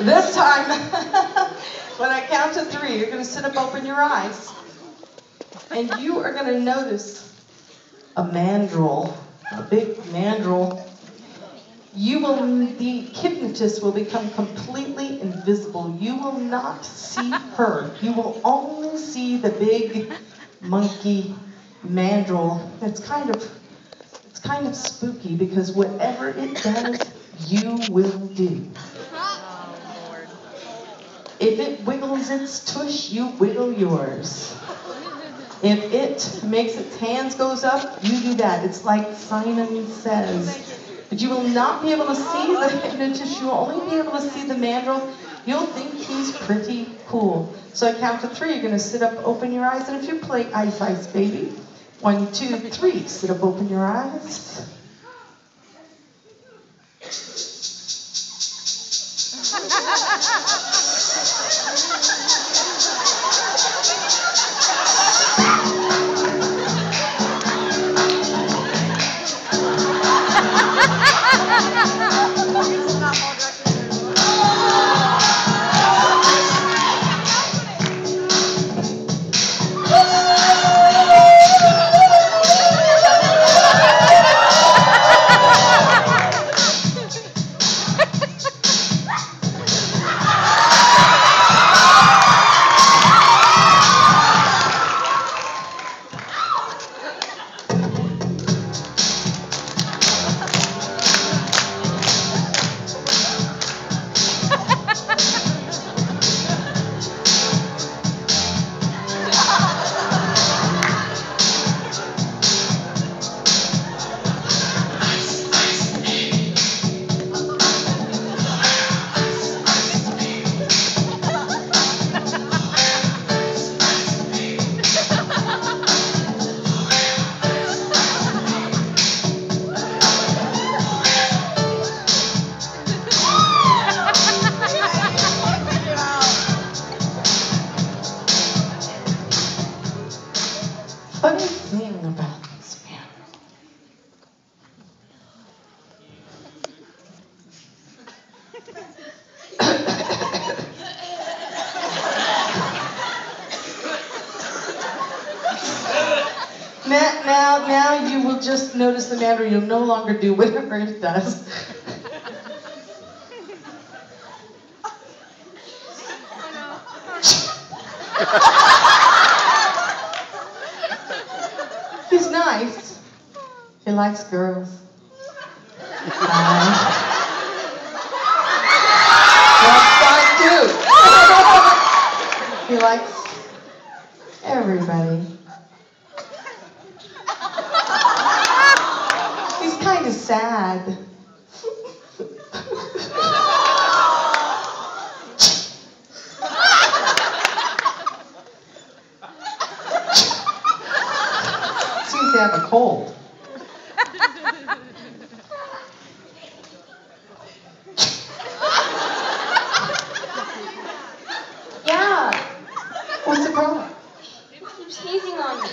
This time, when I count to three, you're going to sit up, open your eyes, and you are going to notice a mandrill, a big mandrill. You will, the hypnotist will become completely invisible. You will not see her. You will only see the big monkey mandrill. It's kind of, it's kind of spooky because whatever it does, you will do. If it wiggles its tush, you wiggle yours. If it makes its hands goes up, you do that. It's like Simon says. But you will not be able to see the hypnotist. You will only be able to see the mandrill. You'll think he's pretty cool. So I count to three. You're going to sit up, open your eyes, and if you play Ice Ice Baby, one, two, three. Sit up, open your eyes. Thank you. Now, now, now you will just notice the matter. You'll no longer do whatever it does. He's nice. He likes girls. Hi. Everybody. He's kind of sad. Seems to have a cold. yeah. What's the problem? keep hazing on me.